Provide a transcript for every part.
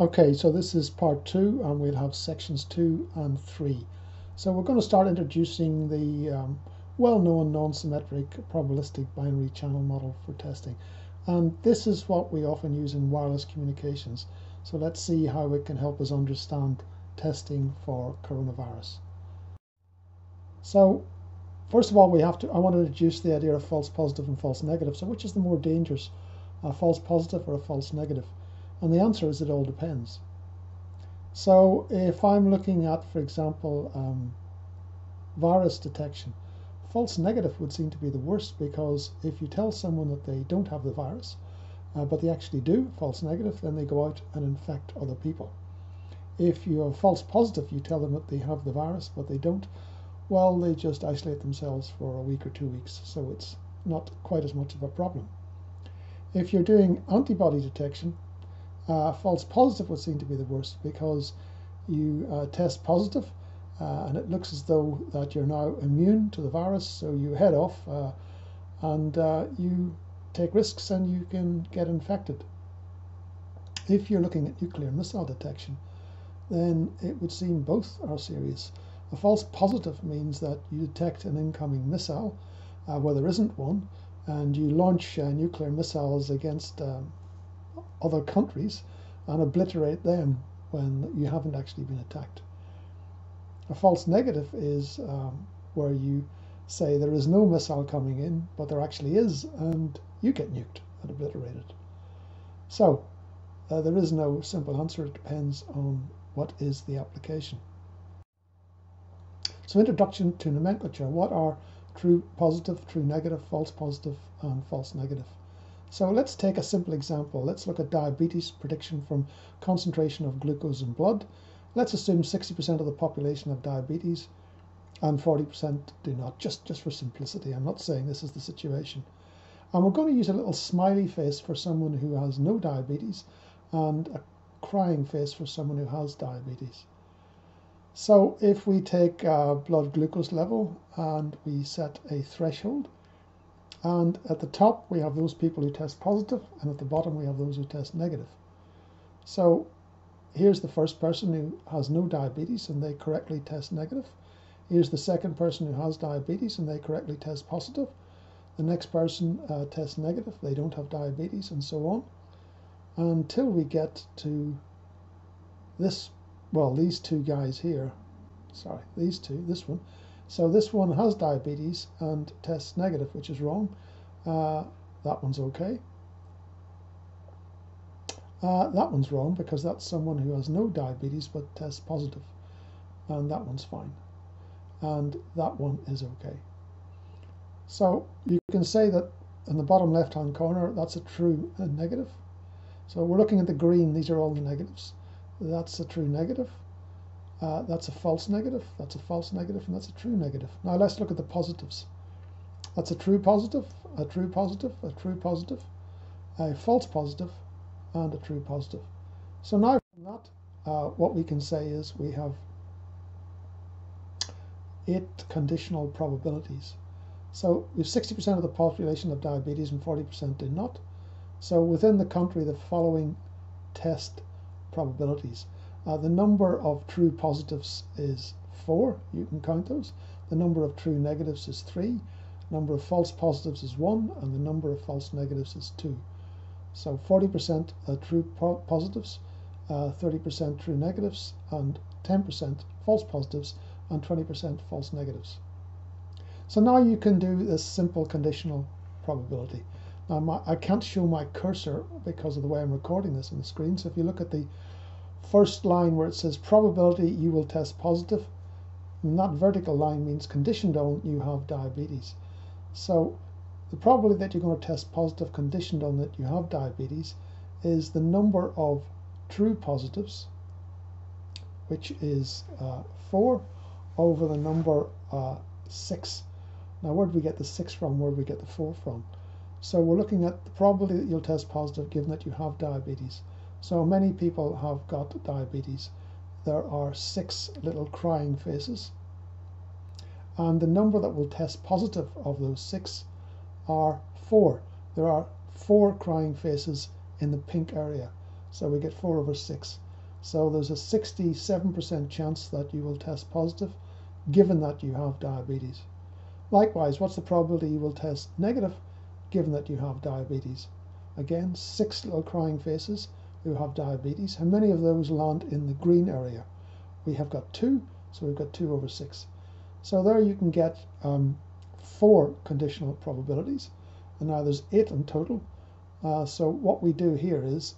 Okay, so this is part two, and we'll have sections two and three. So we're going to start introducing the um, well-known non-symmetric probabilistic binary channel model for testing. And this is what we often use in wireless communications. So let's see how it can help us understand testing for coronavirus. So first of all, we have to, I want to introduce the idea of false positive and false negative. So which is the more dangerous, a false positive or a false negative? And the answer is it all depends. So if I'm looking at, for example, um, virus detection, false negative would seem to be the worst because if you tell someone that they don't have the virus, uh, but they actually do, false negative, then they go out and infect other people. If you are false positive, you tell them that they have the virus, but they don't, well, they just isolate themselves for a week or two weeks, so it's not quite as much of a problem. If you're doing antibody detection, uh, false positive would seem to be the worst because you uh, test positive, uh, and it looks as though that you're now immune to the virus, so you head off uh, and uh, you take risks and you can get infected. If you're looking at nuclear missile detection, then it would seem both are serious. A false positive means that you detect an incoming missile uh, where there isn't one, and you launch nuclear missiles against um, other countries and obliterate them when you haven't actually been attacked. A false negative is um, where you say there is no missile coming in, but there actually is, and you get nuked and obliterated. So uh, there is no simple answer. It depends on what is the application. So introduction to nomenclature. What are true positive, true negative, false positive, and false negative? So let's take a simple example. Let's look at diabetes prediction from concentration of glucose in blood. Let's assume 60% of the population have diabetes and 40% do not, just, just for simplicity. I'm not saying this is the situation. And we're going to use a little smiley face for someone who has no diabetes and a crying face for someone who has diabetes. So if we take a blood glucose level and we set a threshold, and at the top, we have those people who test positive, and at the bottom, we have those who test negative. So here's the first person who has no diabetes and they correctly test negative. Here's the second person who has diabetes and they correctly test positive. The next person uh, tests negative, they don't have diabetes, and so on. Until we get to this, well, these two guys here. Sorry, these two, this one. So this one has diabetes and tests negative, which is wrong. Uh, that one's okay. Uh, that one's wrong because that's someone who has no diabetes but tests positive, and that one's fine. And that one is okay. So you can say that in the bottom left hand corner, that's a true negative. So we're looking at the green, these are all the negatives. That's a true negative. Uh, that's a false negative, that's a false negative, and that's a true negative. Now let's look at the positives. That's a true positive, a true positive, a true positive, a false positive, and a true positive. So now from that, uh, what we can say is we have eight conditional probabilities. So have 60% of the population of diabetes and 40% did not. So within the country, the following test probabilities. Uh, the number of true positives is 4. You can count those. The number of true negatives is 3. Number of false positives is 1. And the number of false negatives is 2. So 40% uh, true po positives, 30% uh, true negatives, and 10% false positives, and 20% false negatives. So now you can do this simple conditional probability. Now my, I can't show my cursor because of the way I'm recording this on the screen. So if you look at the first line where it says probability you will test positive, and that vertical line means conditioned on you have diabetes. So the probability that you're going to test positive conditioned on that you have diabetes is the number of true positives, which is uh, 4, over the number uh, 6. Now, where do we get the 6 from? Where do we get the 4 from? So we're looking at the probability that you'll test positive given that you have diabetes. So many people have got diabetes. There are six little crying faces. And the number that will test positive of those six are four. There are four crying faces in the pink area. So we get four over six. So there's a 67% chance that you will test positive given that you have diabetes. Likewise, what's the probability you will test negative given that you have diabetes? Again, six little crying faces who have diabetes. How many of those land in the green area? We have got two, so we've got two over six. So there you can get um, four conditional probabilities. And now there's eight in total. Uh, so what we do here is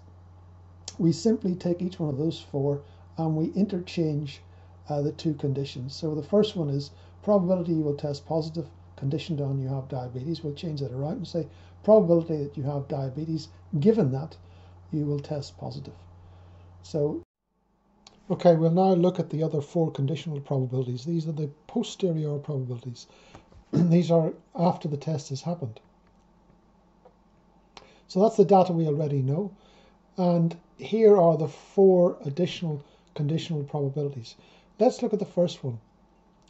we simply take each one of those four and we interchange uh, the two conditions. So the first one is probability you will test positive conditioned on you have diabetes. We'll change that around and say probability that you have diabetes given that you will test positive. So Okay, we'll now look at the other four conditional probabilities. These are the posterior probabilities. These are after the test has happened. So that's the data we already know. And here are the four additional conditional probabilities. Let's look at the first one.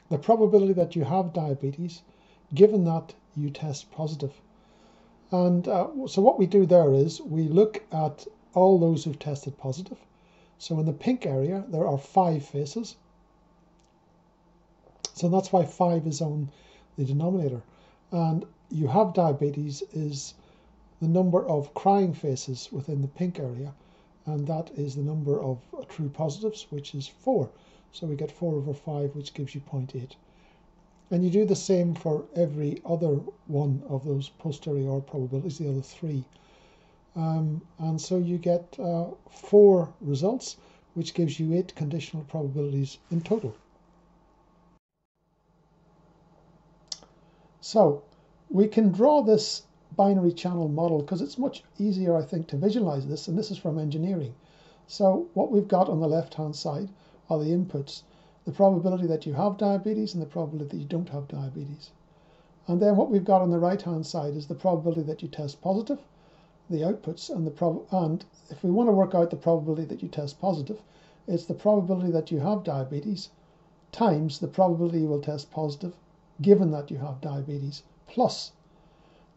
The probability that you have diabetes, given that you test positive. And uh, so what we do there is we look at all those who've tested positive. So in the pink area, there are five faces. So that's why five is on the denominator. And you have diabetes is the number of crying faces within the pink area and that is the number of true positives, which is 4. So we get 4 over 5, which gives you 0.8. And you do the same for every other one of those posterior probabilities, the other three. Um, and so you get uh, four results, which gives you eight conditional probabilities in total. So we can draw this binary channel model because it's much easier, I think, to visualize this. And this is from engineering. So what we've got on the left-hand side are the inputs, the probability that you have diabetes and the probability that you don't have diabetes. And then what we've got on the right-hand side is the probability that you test positive, the outputs, and the prob and if we want to work out the probability that you test positive, it's the probability that you have diabetes times the probability you will test positive given that you have diabetes plus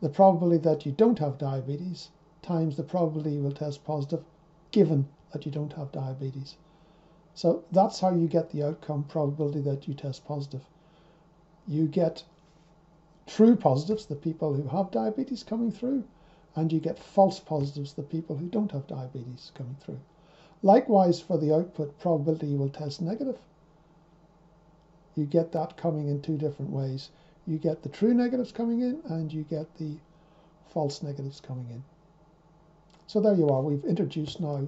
the probability that you don't have diabetes times the probability you will test positive given that you don't have diabetes. So that's how you get the outcome probability that you test positive. You get true positives, the people who have diabetes coming through, and you get false positives, the people who don't have diabetes coming through. Likewise, for the output probability you will test negative, you get that coming in two different ways you get the true negatives coming in and you get the false negatives coming in. So there you are. We've introduced now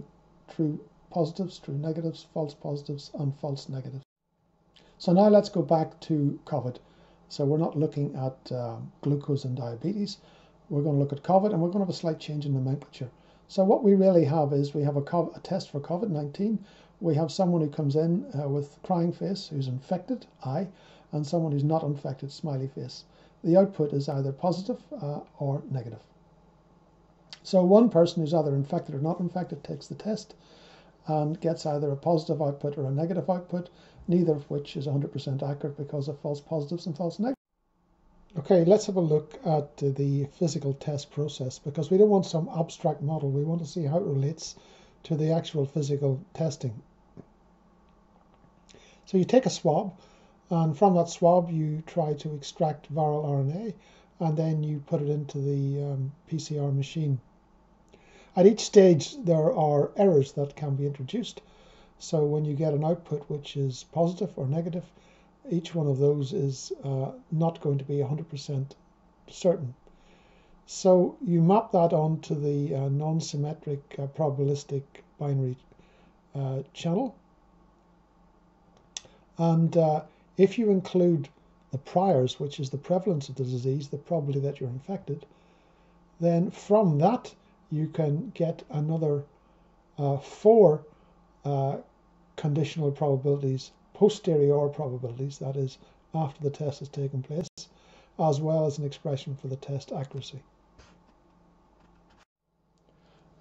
true positives, true negatives, false positives, and false negatives. So now let's go back to COVID. So we're not looking at um, glucose and diabetes. We're going to look at COVID and we're going to have a slight change in the nomenclature. So what we really have is we have a, COVID, a test for COVID-19. We have someone who comes in uh, with crying face who's infected, I, and someone who's not infected, smiley face. The output is either positive uh, or negative. So one person who's either infected or not infected takes the test and gets either a positive output or a negative output, neither of which is 100% accurate because of false positives and false negatives. Okay, let's have a look at the physical test process because we don't want some abstract model. We want to see how it relates to the actual physical testing. So you take a swab and from that swab, you try to extract viral RNA and then you put it into the um, PCR machine. At each stage, there are errors that can be introduced. So when you get an output which is positive or negative, each one of those is uh, not going to be 100% certain. So you map that onto the uh, non-symmetric uh, probabilistic binary uh, channel. And uh, if you include the priors, which is the prevalence of the disease, the probability that you're infected, then from that you can get another uh, four uh, conditional probabilities, posterior probabilities, that is, after the test has taken place, as well as an expression for the test accuracy.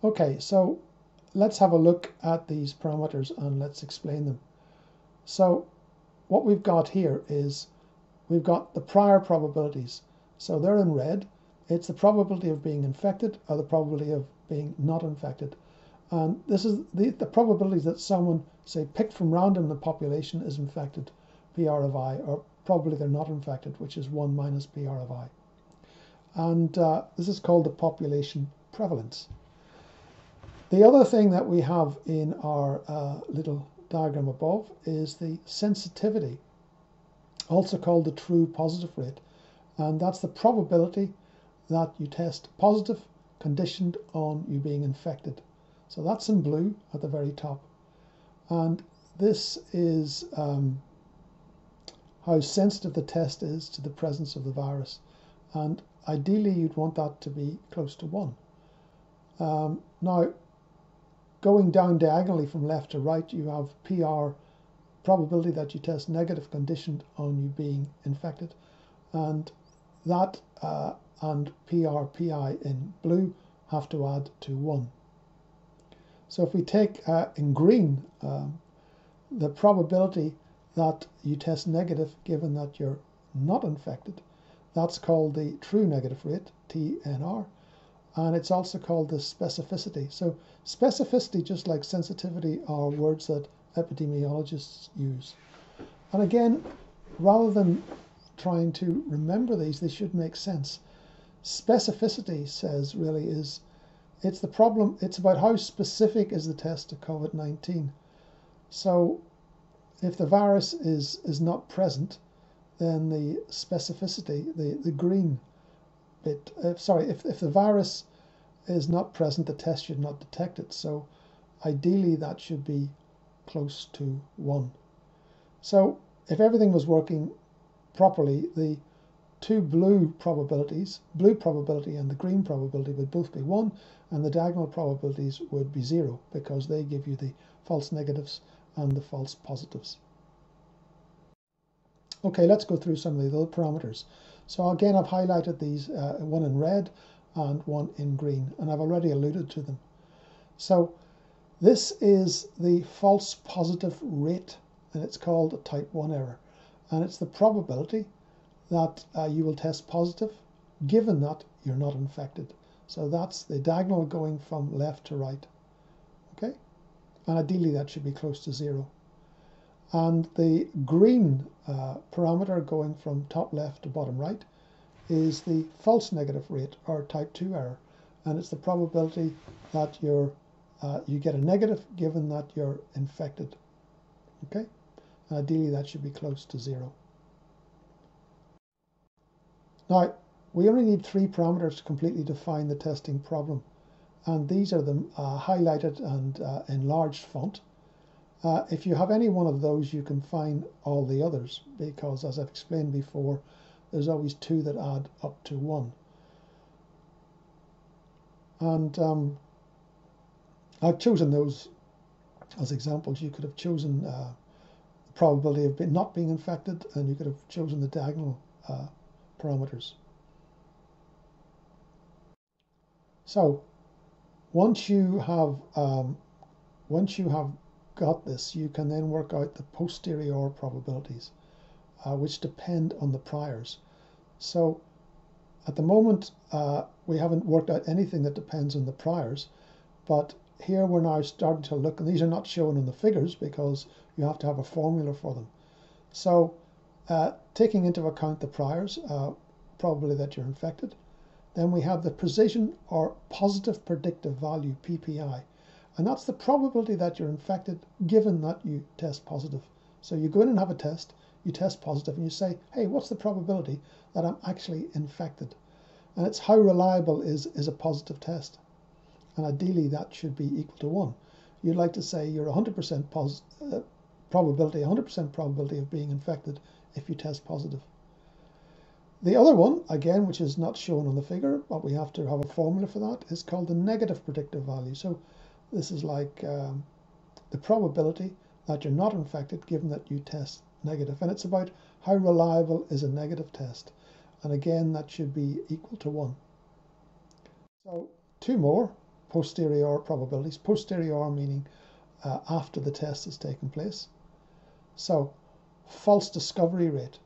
Okay, so let's have a look at these parameters and let's explain them. So what we've got here is we've got the prior probabilities. So they're in red. It's the probability of being infected or the probability of being not infected. And this is the, the probability that someone, say, picked from random the population is infected, PR of I, or probably they're not infected, which is 1 minus PR of I. And uh, this is called the population prevalence. The other thing that we have in our uh, little diagram above is the sensitivity, also called the true positive rate. And that's the probability that you test positive conditioned on you being infected. So that's in blue at the very top. And this is um, how sensitive the test is to the presence of the virus. And ideally, you'd want that to be close to 1. Um, now, going down diagonally from left to right, you have PR probability that you test negative conditioned on you being infected. And that uh, and PRPI in blue have to add to 1. So if we take uh, in green um, the probability that you test negative given that you're not infected, that's called the true negative rate, TNR, and it's also called the specificity. So specificity, just like sensitivity, are words that epidemiologists use. And again, rather than trying to remember these, they should make sense. Specificity says really is it's the problem, it's about how specific is the test to COVID 19. So if the virus is, is not present, then the specificity, the, the green bit, uh, sorry, if, if the virus is not present, the test should not detect it. So ideally, that should be close to 1. So if everything was working properly, the two blue probabilities, blue probability and the green probability would both be 1, and the diagonal probabilities would be 0 because they give you the false negatives and the false positives. Okay, let's go through some of the other parameters. So again, I've highlighted these, uh, one in red and one in green, and I've already alluded to them. So this is the false positive rate, and it's called a type 1 error. And it's the probability that uh, you will test positive given that you're not infected. So that's the diagonal going from left to right. Okay? And ideally that should be close to zero. And the green uh, parameter going from top left to bottom right is the false negative rate or type 2 error. And it's the probability that you're, uh, you get a negative given that you're infected. Okay? And ideally that should be close to zero. Now, we only need three parameters to completely define the testing problem. And these are them uh, highlighted and uh, enlarged font. Uh, if you have any one of those, you can find all the others because, as I've explained before, there's always two that add up to one. And um, I've chosen those as examples. You could have chosen uh, the probability of not being infected, and you could have chosen the diagonal uh, parameters. So once you have um, once you have got this, you can then work out the posterior probabilities, uh, which depend on the priors. So at the moment, uh, we haven't worked out anything that depends on the priors, but here we're now starting to look, and these are not shown in the figures because you have to have a formula for them. So uh, taking into account the priors, uh, probably that you're infected. Then we have the precision or positive predictive value, PPI. And that's the probability that you're infected given that you test positive. So you go in and have a test, you test positive, and you say, hey, what's the probability that I'm actually infected? And it's how reliable is, is a positive test. And ideally, that should be equal to 1. You'd like to say you're 100% pos- uh, probability, 100% probability of being infected if you test positive. The other one, again, which is not shown on the figure, but we have to have a formula for that, is called the negative predictive value. So this is like um, the probability that you're not infected given that you test negative. And it's about how reliable is a negative test. And again, that should be equal to 1. So two more posterior probabilities. Posterior meaning uh, after the test has taken place. So false discovery rate.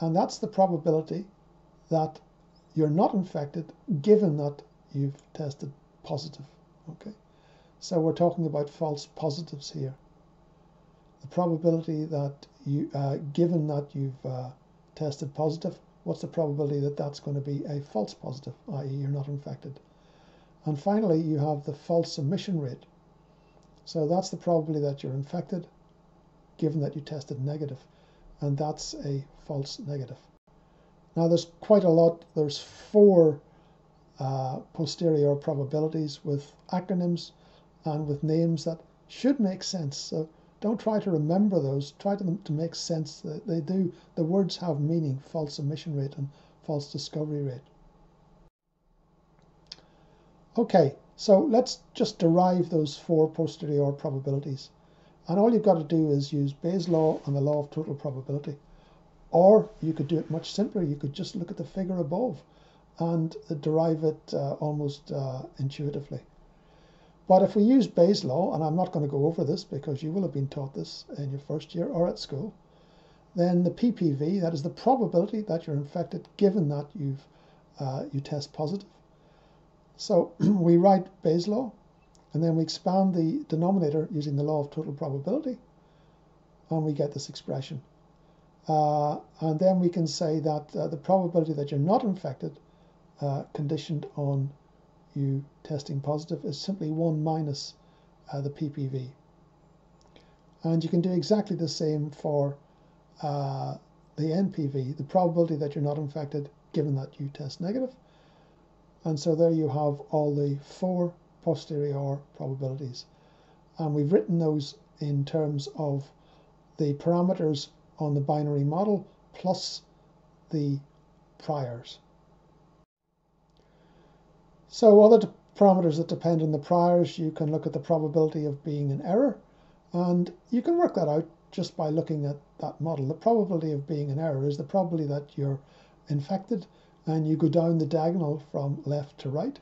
And that's the probability that you're not infected given that you've tested positive. Okay. So we're talking about false positives here. The probability that you, uh, given that you've uh, tested positive, what's the probability that that's going to be a false positive, i.e. you're not infected. And finally, you have the false omission rate. So that's the probability that you're infected, given that you tested negative, and that's a false negative. Now there's quite a lot, there's four uh, posterior probabilities with acronyms and with names that should make sense. So don't try to remember those, try to, to make sense. They do, the words have meaning, false omission rate and false discovery rate. Okay, so let's just derive those four posterior probabilities. And all you've got to do is use Bayes' law and the law of total probability. Or you could do it much simpler. You could just look at the figure above and derive it uh, almost uh, intuitively. But if we use Bayes' law, and I'm not going to go over this because you will have been taught this in your first year or at school, then the PPV, that is the probability that you're infected given that you've uh, you test positive. So we write Bayes' law, and then we expand the denominator using the law of total probability, and we get this expression. Uh, and then we can say that uh, the probability that you're not infected, uh, conditioned on you testing positive, is simply 1 minus uh, the PPV. And you can do exactly the same for uh, the NPV, the probability that you're not infected, given that you test negative. And so there you have all the four posterior probabilities. And we've written those in terms of the parameters on the binary model plus the priors. So other parameters that depend on the priors, you can look at the probability of being an error, and you can work that out just by looking at that model. The probability of being an error is the probability that you're infected, and you go down the diagonal from left to right,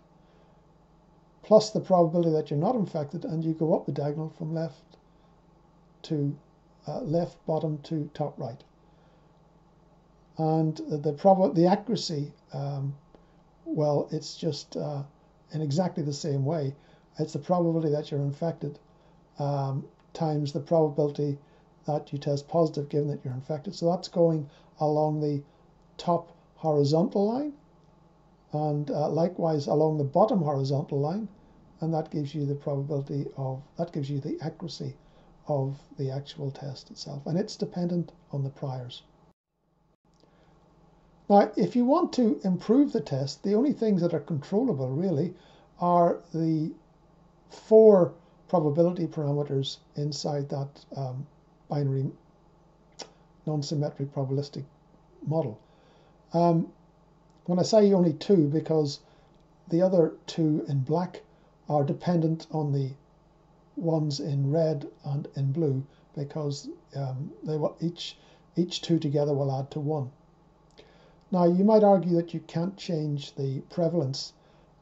plus the probability that you're not infected, and you go up the diagonal from left to uh, left bottom to top right. And the prob the accuracy, um, well, it's just uh, in exactly the same way. It's the probability that you're infected um, times the probability that you test positive given that you're infected. So that's going along the top horizontal line and uh, likewise along the bottom horizontal line and that gives you the probability of that gives you the accuracy of the actual test itself, and it's dependent on the priors. Now, if you want to improve the test, the only things that are controllable really are the four probability parameters inside that um, binary non-symmetric probabilistic model. Um, when I say only two, because the other two in black are dependent on the ones in red and in blue because um, they will each each two together will add to one. Now you might argue that you can't change the prevalence.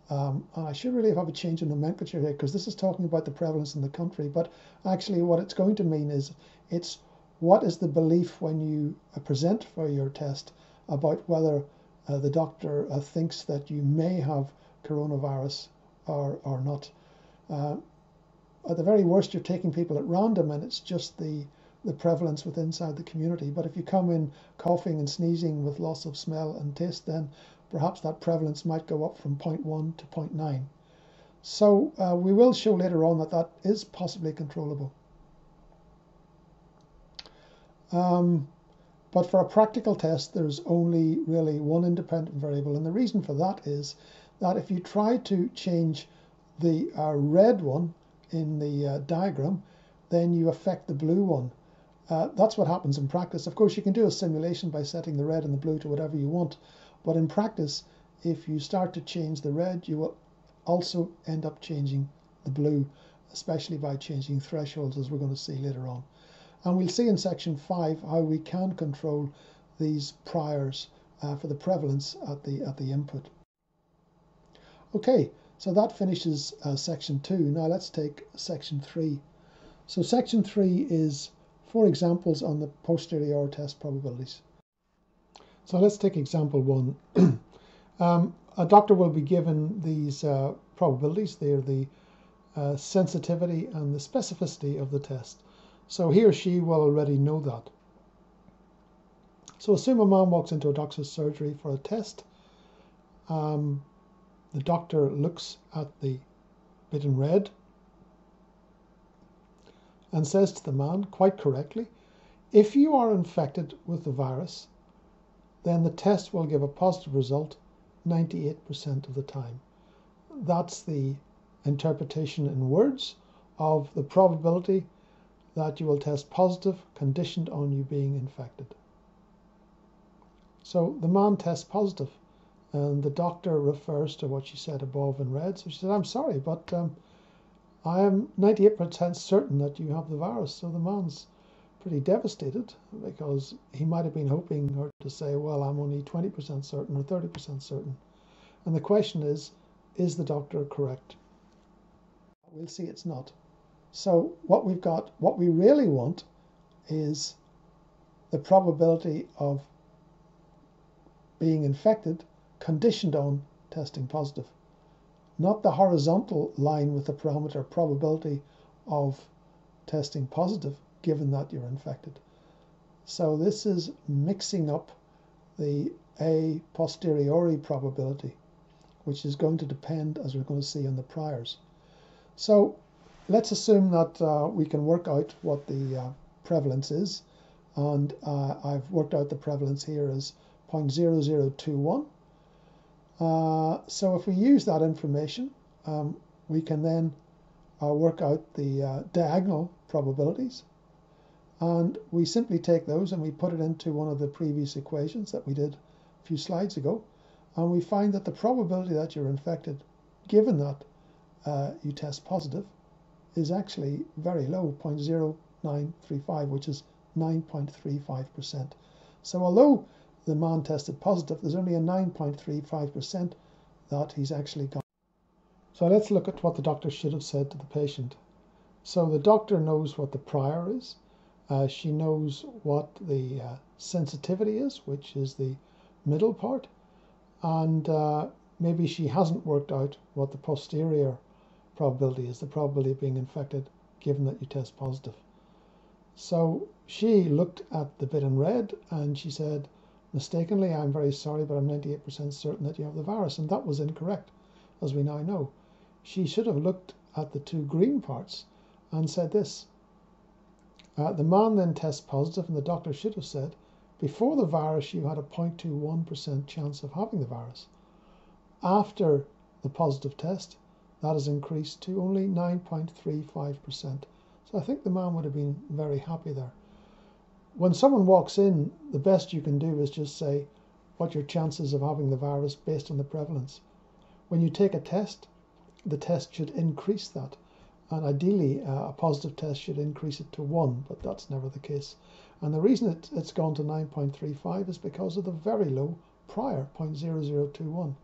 Um, I should really have a change in nomenclature here because this is talking about the prevalence in the country, but actually what it's going to mean is it's what is the belief when you uh, present for your test about whether uh, the doctor uh, thinks that you may have coronavirus or, or not. Uh, at the very worst, you're taking people at random and it's just the, the prevalence with inside the community. But if you come in coughing and sneezing with loss of smell and taste, then perhaps that prevalence might go up from 0.1 to 0.9. So uh, we will show later on that that is possibly controllable. Um, but for a practical test, there's only really one independent variable. And the reason for that is that if you try to change the uh, red one in the uh, diagram, then you affect the blue one. Uh, that's what happens in practice. Of course, you can do a simulation by setting the red and the blue to whatever you want. But in practice, if you start to change the red, you will also end up changing the blue, especially by changing thresholds, as we're going to see later on. And we'll see in section 5 how we can control these priors uh, for the prevalence at the, at the input. Okay, so that finishes uh, section two. Now let's take section three. So section three is four examples on the posterior test probabilities. So let's take example one. um, a doctor will be given these uh, probabilities. They're the uh, sensitivity and the specificity of the test. So he or she will already know that. So assume a man walks into a doctor's surgery for a test. Um, the doctor looks at the bit in red and says to the man, quite correctly, if you are infected with the virus, then the test will give a positive result 98% of the time. That's the interpretation in words of the probability that you will test positive conditioned on you being infected. So the man tests positive, and the doctor refers to what she said above in red. So she said, I'm sorry, but um, I am 98% certain that you have the virus. So the man's pretty devastated because he might have been hoping her to say, Well, I'm only 20% certain or 30% certain. And the question is, is the doctor correct? We'll see it's not. So, what we've got, what we really want is the probability of being infected conditioned on testing positive, not the horizontal line with the parameter probability of testing positive given that you're infected. So this is mixing up the a posteriori probability, which is going to depend, as we're going to see, on the priors. So let's assume that uh, we can work out what the uh, prevalence is. And uh, I've worked out the prevalence here as 0.0021. Uh, so if we use that information, um, we can then uh, work out the uh, diagonal probabilities. And we simply take those and we put it into one of the previous equations that we did a few slides ago. And we find that the probability that you're infected, given that uh, you test positive, is actually very low, 0.0935, which is 9.35%. So although the man tested positive, there's only a 9.35% that he's actually got. So let's look at what the doctor should have said to the patient. So the doctor knows what the prior is. Uh, she knows what the uh, sensitivity is, which is the middle part. And uh, maybe she hasn't worked out what the posterior probability is, the probability of being infected, given that you test positive. So she looked at the bit in red and she said, mistakenly, I'm very sorry, but I'm 98% certain that you have the virus. And that was incorrect, as we now know. She should have looked at the two green parts and said this uh, the man then tests positive, and the doctor should have said, before the virus, you had a 0.21% chance of having the virus. After the positive test, that has increased to only 9.35%. So I think the man would have been very happy there. When someone walks in, the best you can do is just say what your chances of having the virus based on the prevalence. When you take a test, the test should increase that. And ideally, uh, a positive test should increase it to 1, but that's never the case. And the reason it, it's gone to 9.35 is because of the very low prior 0.0021.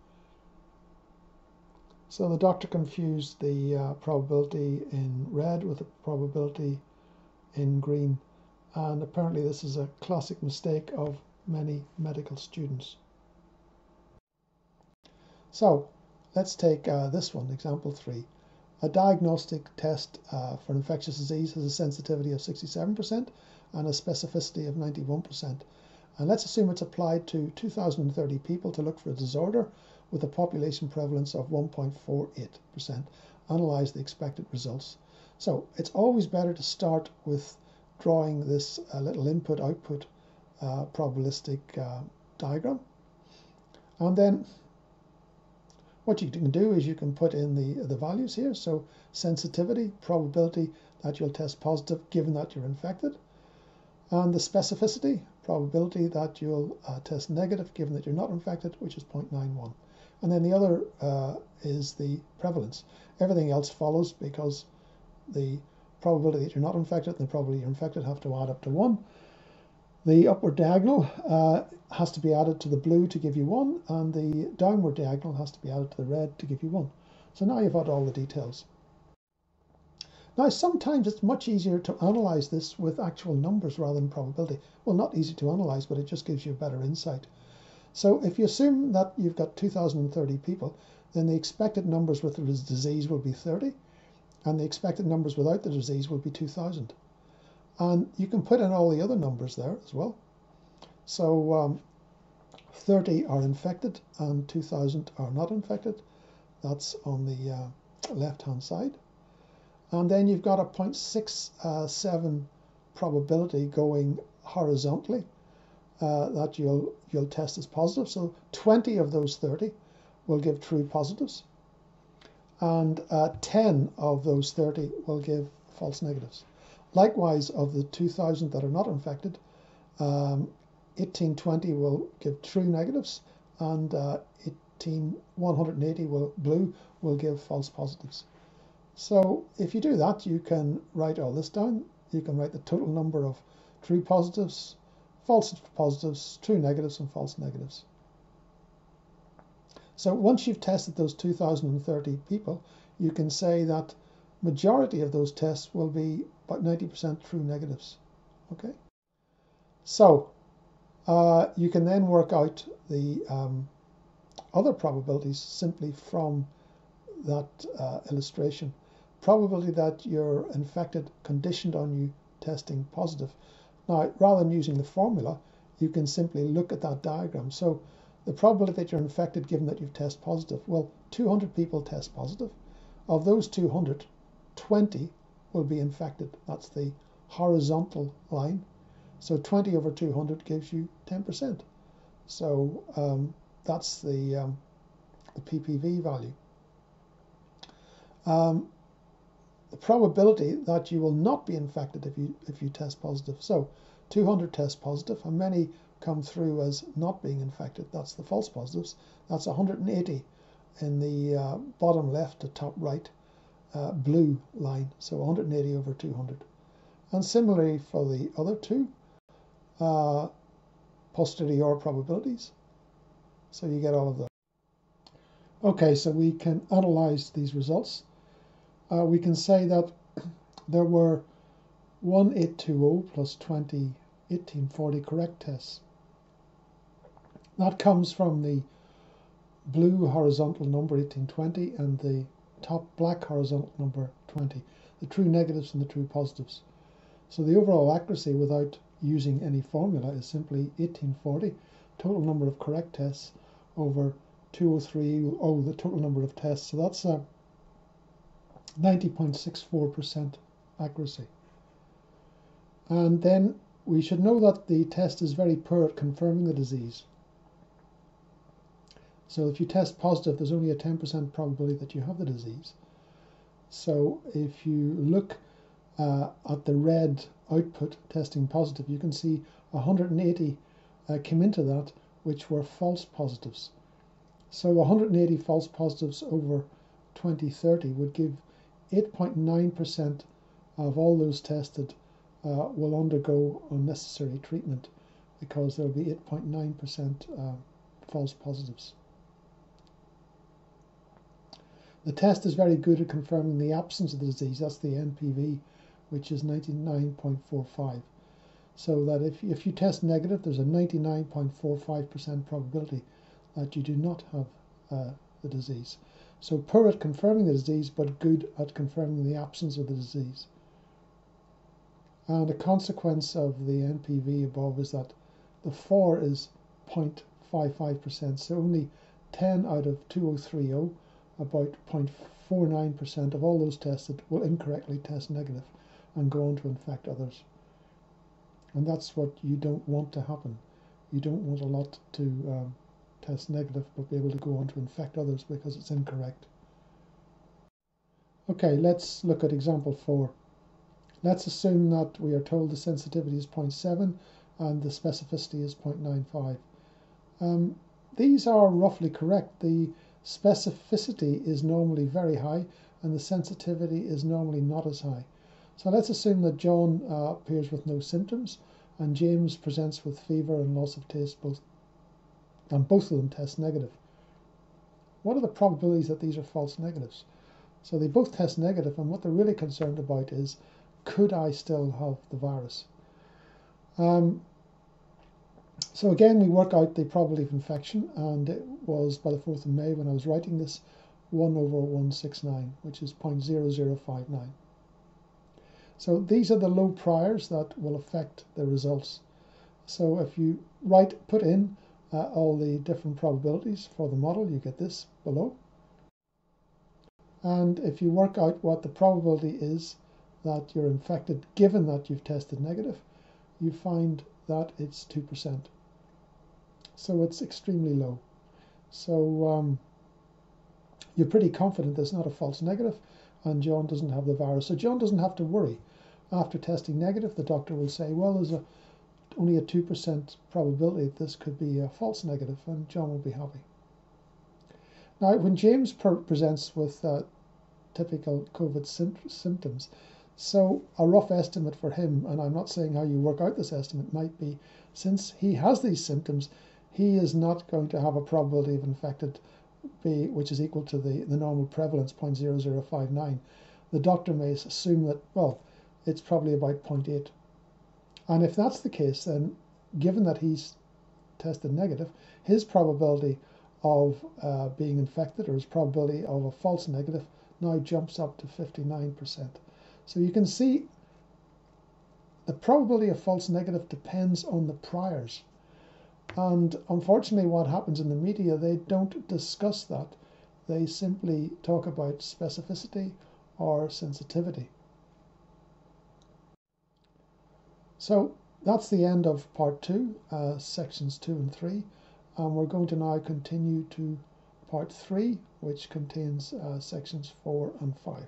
So the doctor confused the uh, probability in red with the probability in green. And apparently this is a classic mistake of many medical students. So let's take uh, this one, example 3. A diagnostic test uh, for infectious disease has a sensitivity of 67% and a specificity of 91%. And let's assume it's applied to 2,030 people to look for a disorder with a population prevalence of 1.48%. Analyze the expected results. So it's always better to start with drawing this uh, little input output uh, probabilistic uh, diagram. And then what you can do is you can put in the, the values here. So sensitivity, probability that you'll test positive given that you're infected. And the specificity, probability that you'll uh, test negative given that you're not infected, which is 0.91. And then the other uh, is the prevalence. Everything else follows because the probability that you're not infected and the probability you're infected have to add up to 1. The upward diagonal uh, has to be added to the blue to give you 1, and the downward diagonal has to be added to the red to give you 1. So now you've got all the details. Now, sometimes it's much easier to analyze this with actual numbers rather than probability. Well, not easy to analyze, but it just gives you a better insight. So if you assume that you've got 2,030 people, then the expected numbers with the disease will be 30. And the expected numbers without the disease will be 2,000. And you can put in all the other numbers there as well. So um, 30 are infected and 2,000 are not infected. That's on the uh, left hand side. And then you've got a 0.67 probability going horizontally uh, that you'll you'll test as positive. So 20 of those 30 will give true positives, and uh, 10 of those 30 will give false negatives. Likewise, of the 2,000 that are not infected, um, 1820 will give true negatives, and uh, 180 will blue will give false positives. So if you do that, you can write all this down. You can write the total number of true positives, false positives, true negatives, and false negatives. So once you've tested those 2,030 people, you can say that majority of those tests will be about 90% true negatives. Okay. So uh, you can then work out the um, other probabilities simply from that uh, illustration. Probability that you're infected conditioned on you testing positive. Now, rather than using the formula, you can simply look at that diagram. So the probability that you're infected given that you've tested positive, well, 200 people test positive. Of those 200, 20 will be infected. That's the horizontal line. So 20 over 200 gives you 10%. So um, that's the, um, the PPV value. Um, the probability that you will not be infected if you if you test positive. So 200 test positive, and many come through as not being infected. That's the false positives. That's 180 in the uh, bottom left to top right uh, blue line. So 180 over 200. And similarly for the other two, uh, posterior probabilities. So you get all of those. Okay, so we can analyze these results. Uh, we can say that there were 1820 plus 20 1840 correct tests. That comes from the blue horizontal number 1820 and the top black horizontal number 20, the true negatives and the true positives. So the overall accuracy without using any formula is simply 1840, total number of correct tests over 2030, oh, the total number of tests. So that's a 90.64% accuracy. And then we should know that the test is very poor at confirming the disease. So if you test positive, there's only a 10% probability that you have the disease. So if you look uh, at the red output testing positive, you can see 180 uh, came into that, which were false positives. So 180 false positives over 2030 would give 8.9% of all those tested uh, will undergo unnecessary treatment because there will be 8.9% uh, false positives. The test is very good at confirming the absence of the disease. That's the NPV, which is 99.45. So that if, if you test negative, there's a 99.45% probability that you do not have uh, the disease. So poor at confirming the disease, but good at confirming the absence of the disease. And a consequence of the NPV above is that the FOR is 0.55%, so only 10 out of 2030 about 0.49% of all those tested will incorrectly test negative and go on to infect others. And that's what you don't want to happen. You don't want a lot to um, test negative but be able to go on to infect others because it's incorrect. Okay, let's look at example 4. Let's assume that we are told the sensitivity is 0.7 and the specificity is 0.95. Um, these are roughly correct. The specificity is normally very high and the sensitivity is normally not as high. So let's assume that John uh, appears with no symptoms and James presents with fever and loss of taste both and both of them test negative. What are the probabilities that these are false negatives? So they both test negative and what they're really concerned about is could I still have the virus? Um, so again, we work out the probability of infection, and it was by the 4th of May when I was writing this, 1 over 169, which is 0.0059. So these are the low priors that will affect the results. So if you write, put in uh, all the different probabilities for the model, you get this below. And if you work out what the probability is that you're infected, given that you've tested negative, you find that it's 2%. So it's extremely low. So um, you're pretty confident there's not a false negative and John doesn't have the virus. So John doesn't have to worry. After testing negative, the doctor will say, well, there's a, only a 2% probability that this could be a false negative, and John will be happy. Now, when James presents with uh, typical COVID symptoms, so a rough estimate for him, and I'm not saying how you work out this estimate, might be since he has these symptoms, he is not going to have a probability of infected be, which is equal to the, the normal prevalence 0.0059, the doctor may assume that, well, it's probably about 0.8. And if that's the case, then given that he's tested negative, his probability of uh, being infected or his probability of a false negative now jumps up to 59%. So you can see the probability of false negative depends on the priors. And unfortunately, what happens in the media, they don't discuss that. They simply talk about specificity or sensitivity. So that's the end of part two, uh, sections two and three. And we're going to now continue to part three, which contains uh, sections four and five.